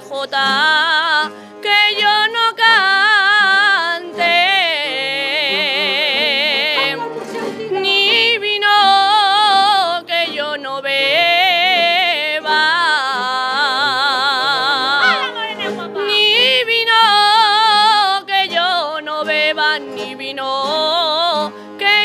Jota, que yo no cante. Ni vino que yo no beba. Ni vino que yo no beba, ni vino que